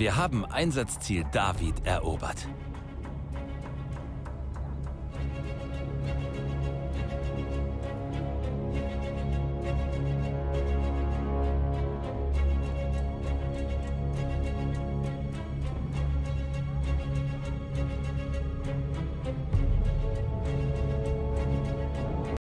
Wir haben Einsatzziel David erobert.